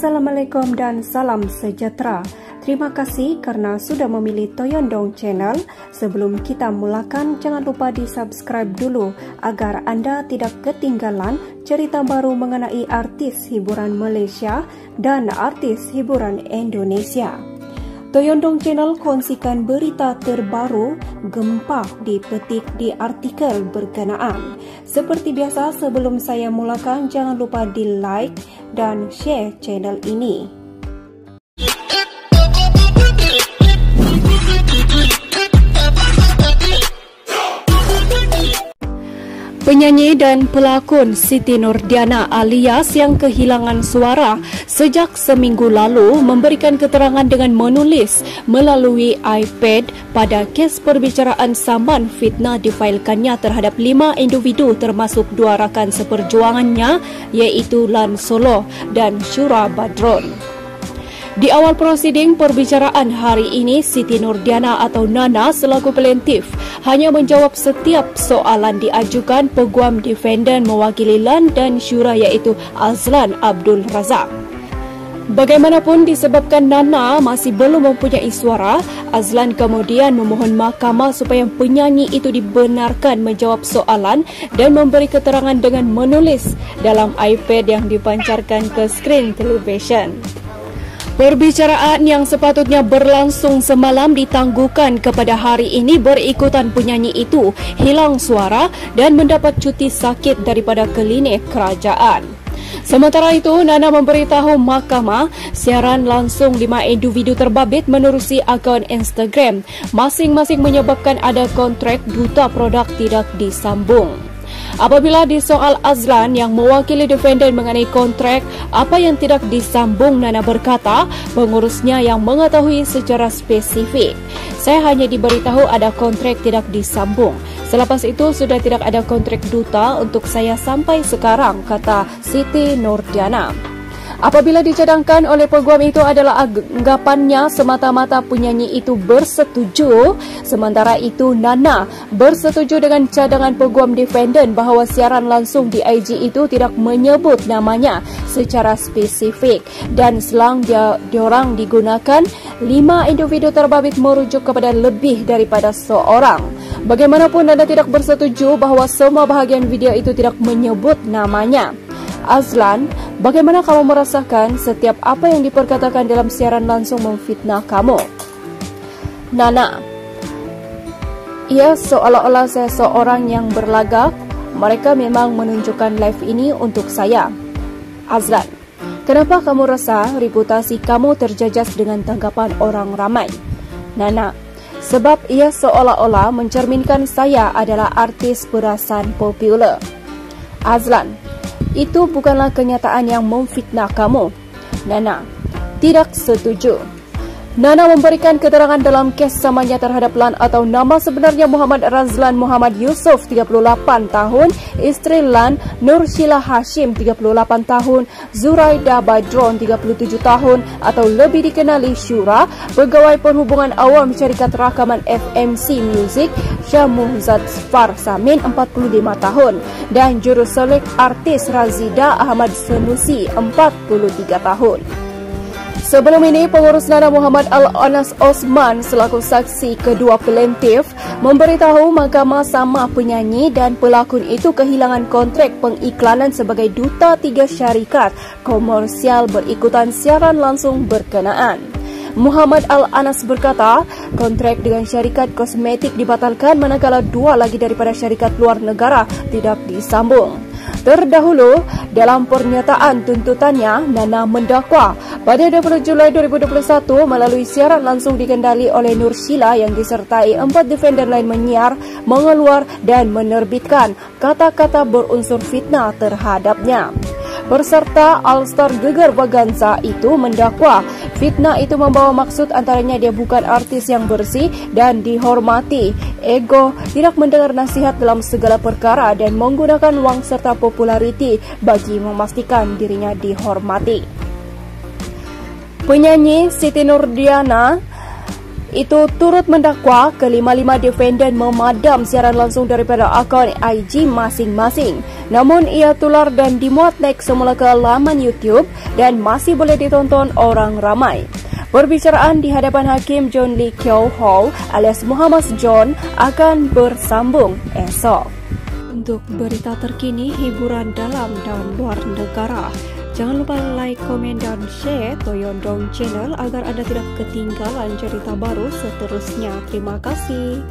Assalamualaikum dan salam sejahtera. Terima kasih kerana sudah memilih Toyondong Channel. Sebelum kita mulakan, jangan lupa di subscribe dulu agar anda tidak ketinggalan cerita baru mengenai artis hiburan Malaysia dan artis hiburan Indonesia. Toyondong Channel kongsikan berita terbaru gempa dipetik di artikel berkenaan. Seperti biasa, sebelum saya mulakan, jangan lupa di like dan share channel ini. Penyanyi dan pelakon Siti Nurdiana alias yang kehilangan suara sejak seminggu lalu memberikan keterangan dengan menulis melalui iPad pada kes perbicaraan saman fitnah difailkannya terhadap lima individu termasuk dua rakan seperjuangannya iaitu Lan Solo dan Shura Badron. Di awal prosiding perbicaraan hari ini, Siti Nurdiana atau Nana selaku pelentif hanya menjawab setiap soalan diajukan peguam defendant mewakili Lan dan Syura iaitu Azlan Abdul Razak. Bagaimanapun disebabkan Nana masih belum mempunyai suara, Azlan kemudian memohon mahkamah supaya penyanyi itu dibenarkan menjawab soalan dan memberi keterangan dengan menulis dalam iPad yang dipancarkan ke skrin televisyen. Perbicaraan yang sepatutnya berlangsung semalam ditangguhkan kepada hari ini berikutan penyanyi itu hilang suara dan mendapat cuti sakit daripada klinik kerajaan. Sementara itu, Nana memberitahu mahkamah siaran langsung lima individu terbabit menerusi akaun Instagram masing-masing menyebabkan ada kontrak duta produk tidak disambung. Apabila disoal Azlan yang mewakili defendant mengenai kontrak apa yang tidak disambung Nana berkata pengurusnya yang mengetahui secara spesifik. Saya hanya diberitahu ada kontrak tidak disambung. Selepas itu sudah tidak ada kontrak duta untuk saya sampai sekarang kata Siti Nurdiana. Apabila dicadangkan oleh peguam itu adalah anggapannya semata-mata penyanyi itu bersetuju, sementara itu Nana bersetuju dengan cadangan peguam defendant bahawa siaran langsung di IG itu tidak menyebut namanya secara spesifik dan selang dia diorang digunakan, lima individu terbabit merujuk kepada lebih daripada seorang. Bagaimanapun Nana tidak bersetuju bahawa semua bahagian video itu tidak menyebut namanya. Azlan, bagaimana kamu merasakan setiap apa yang diperkatakan dalam siaran langsung memfitnah kamu? Nana, ia seolah-olah saya seorang yang berlagak. Mereka memang menunjukkan live ini untuk saya. Azlan, kenapa kamu rasa reputasi kamu terjajas dengan tanggapan orang ramai? Nana, sebab ia seolah-olah mencerminkan saya adalah artis perasan popular. Azlan, itu bukanlah kenyataan yang memfitnah kamu. Nana, tidak setuju. Nana memberikan keterangan dalam kes samanya terhadap Lan atau nama sebenarnya Muhammad Razlan Muhammad Yusof 38 tahun, isteri Lan Nur Sheila Hashim 38 tahun, Zuraida Badron 37 tahun atau lebih dikenali Shura, pegawai perhubungan awam syarikat rakaman FMC Music Syah Muhzad Far Samin 45 tahun dan jurusolek artis Razida Ahmad Senusi 43 tahun. Sebelum ini, pengurus Nana Muhammad Al-Anas Osman selaku saksi kedua pelentif memberitahu mahkamah sama penyanyi dan pelakon itu kehilangan kontrak pengiklanan sebagai duta tiga syarikat komersial berikutan siaran langsung berkenaan. Muhammad Al-Anas berkata, kontrak dengan syarikat kosmetik dibatalkan manakala dua lagi daripada syarikat luar negara tidak disambung. Terdahulu, dalam pernyataan tuntutannya, Nana mendakwa pada 20 Julai 2021 melalui siaran langsung dikendali oleh Nur Sheila yang disertai empat defender lain menyiar, mengeluar dan menerbitkan kata-kata berunsur fitnah terhadapnya. Peserta All-Star Gegar Vaganza itu mendakwa fitnah itu membawa maksud antaranya dia bukan artis yang bersih dan dihormati. Ego tidak mendengar nasihat dalam segala perkara dan menggunakan wang serta populariti bagi memastikan dirinya dihormati. Penyanyi Siti Nurdiana itu turut mendakwa kelima-lima defendant memadam siaran langsung daripada akaun IG masing-masing. Namun ia tular dan dimuat naik semula ke laman YouTube dan masih boleh ditonton orang ramai. Perbicaraan di hadapan Hakim John Lee Kyo Ho alias Muhammad John akan bersambung esok. Untuk berita terkini, hiburan dalam dan luar negara, Jangan lupa like, komen dan share Toyondong Channel agar anda tidak ketinggalan cerita baru seterusnya. Terima kasih.